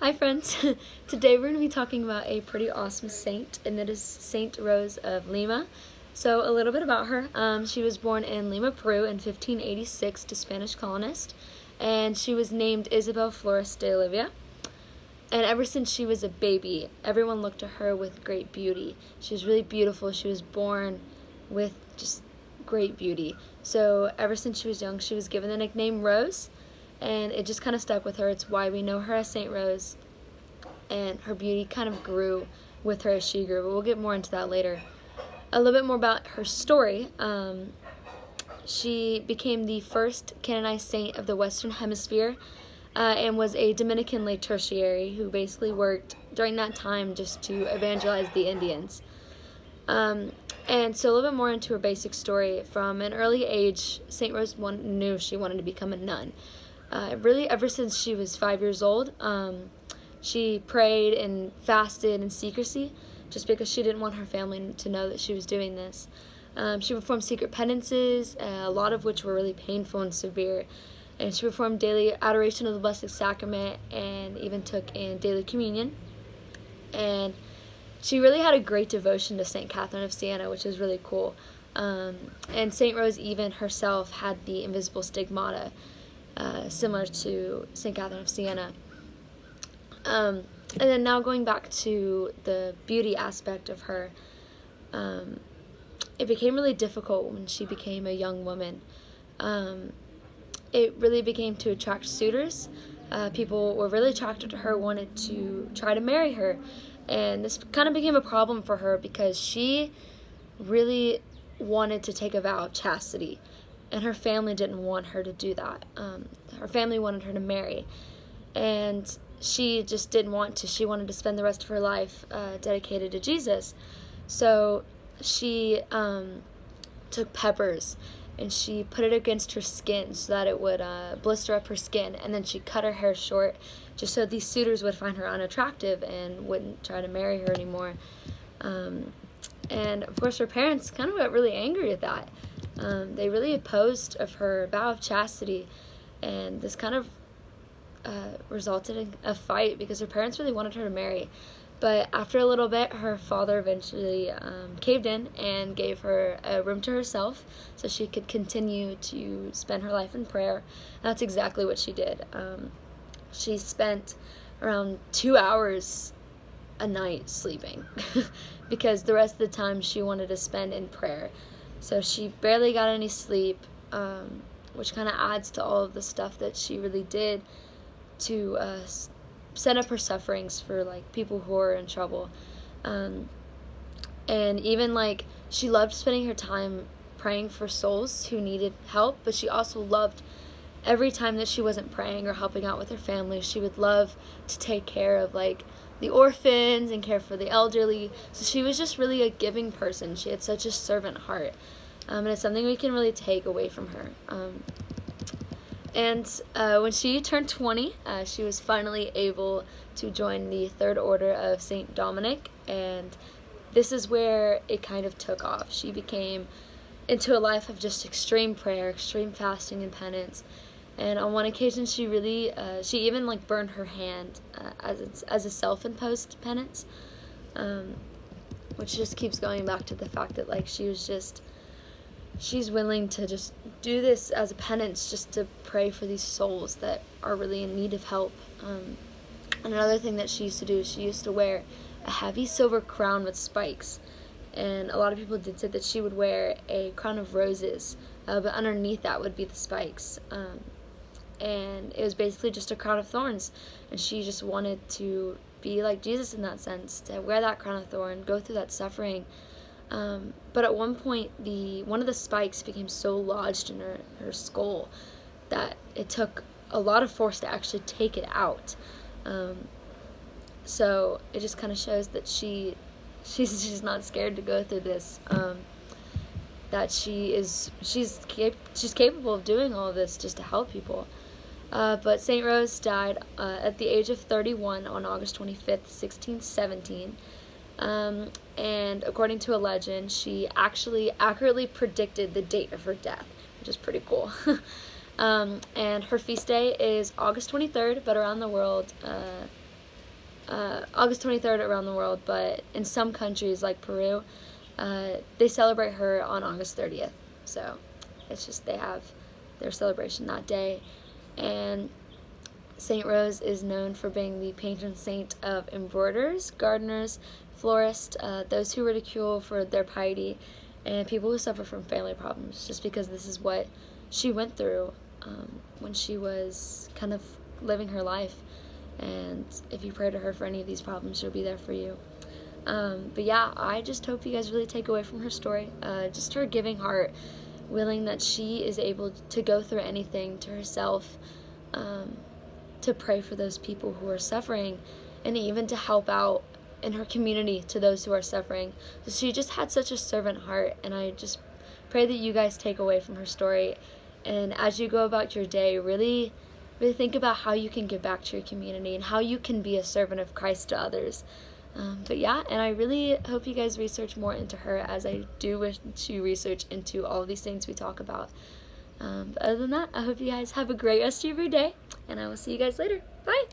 Hi friends! Today we're going to be talking about a pretty awesome saint and that is Saint Rose of Lima. So a little bit about her. Um, she was born in Lima, Peru in 1586 to Spanish colonists and she was named Isabel Flores de Olivia. And ever since she was a baby, everyone looked to her with great beauty. She was really beautiful. She was born with just great beauty. So ever since she was young, she was given the nickname Rose and it just kind of stuck with her. It's why we know her as Saint Rose, and her beauty kind of grew with her as she grew. But we'll get more into that later. A little bit more about her story. Um, she became the first canonized saint of the Western Hemisphere. Uh, and was a Dominican lay tertiary who basically worked during that time just to evangelize the Indians. Um, and so a little bit more into her basic story. From an early age, St. Rose knew she wanted to become a nun uh, really ever since she was five years old. Um, she prayed and fasted in secrecy just because she didn't want her family to know that she was doing this. Um, she performed secret penances, uh, a lot of which were really painful and severe. And she performed daily adoration of the Blessed Sacrament and even took in daily communion. And she really had a great devotion to St. Catherine of Siena, which is really cool. Um, and St. Rose, even herself, had the invisible stigmata, uh, similar to St. Catherine of Siena. Um, and then now going back to the beauty aspect of her, um, it became really difficult when she became a young woman. Um, it really became to attract suitors. Uh, people were really attracted to her, wanted to try to marry her. And this kind of became a problem for her because she really wanted to take a vow of chastity and her family didn't want her to do that. Um, her family wanted her to marry, and she just didn't want to. She wanted to spend the rest of her life uh, dedicated to Jesus. So she um, took peppers and she put it against her skin so that it would uh, blister up her skin, and then she cut her hair short just so these suitors would find her unattractive and wouldn't try to marry her anymore. Um, and of course, her parents kind of got really angry at that. Um, they really opposed of her vow of chastity, and this kind of uh, resulted in a fight because her parents really wanted her to marry. But after a little bit, her father eventually um, caved in and gave her a room to herself so she could continue to spend her life in prayer. And that's exactly what she did. Um, she spent around two hours a night sleeping because the rest of the time she wanted to spend in prayer. So she barely got any sleep, um, which kind of adds to all of the stuff that she really did to uh, set up her sufferings for like people who are in trouble. Um, and even like she loved spending her time praying for souls who needed help, but she also loved every time that she wasn't praying or helping out with her family, she would love to take care of like the orphans and care for the elderly. So she was just really a giving person. She had such a servant heart. Um, and it's something we can really take away from her. Um, and uh, when she turned 20, uh, she was finally able to join the Third Order of St. Dominic. And this is where it kind of took off. She became into a life of just extreme prayer, extreme fasting and penance and on one occasion she really uh, she even like burned her hand uh, as as a self-imposed penance. Um, which just keeps going back to the fact that like she was just she's willing to just do this as a penance just to pray for these souls that are really in need of help. Um, and another thing that she used to do she used to wear a heavy silver crown with spikes. And a lot of people did say that she would wear a crown of roses uh, but underneath that would be the spikes. Um, and it was basically just a crown of thorns. And she just wanted to be like jesus in that sense to wear that crown of thorn go through that suffering. Um, but at one point the one of the spikes became so lodged in her, her skull that it took a lot of force to actually take it out. Um, so it just kind of shows that she she's she's not scared to go through this. Um, that she is she's cap- she's capable of doing all this just to help people uh, but St. Rose died uh, at the age of 31 on August 25th, 1617. Um, and according to a legend, she actually accurately predicted the date of her death, which is pretty cool. um, and her feast day is August 23rd, but around the world, uh, uh, August 23rd around the world, but in some countries like Peru, uh, they celebrate her on August 30th. So it's just they have their celebration that day. And St. Rose is known for being the patron saint of embroiderers, gardeners, florists, uh, those who ridicule for their piety, and people who suffer from family problems, just because this is what she went through um, when she was kind of living her life. And if you pray to her for any of these problems, she'll be there for you. Um, but yeah, I just hope you guys really take away from her story, uh, just her giving heart, willing that she is able to go through anything to herself, um, to pray for those people who are suffering, and even to help out in her community to those who are suffering. So she just had such a servant heart, and I just pray that you guys take away from her story. And as you go about your day, really, really think about how you can give back to your community and how you can be a servant of Christ to others. Um, but yeah, and I really hope you guys research more into her as I do wish to research into all these things we talk about. Um, but other than that, I hope you guys have a great rest of your day, and I will see you guys later. Bye!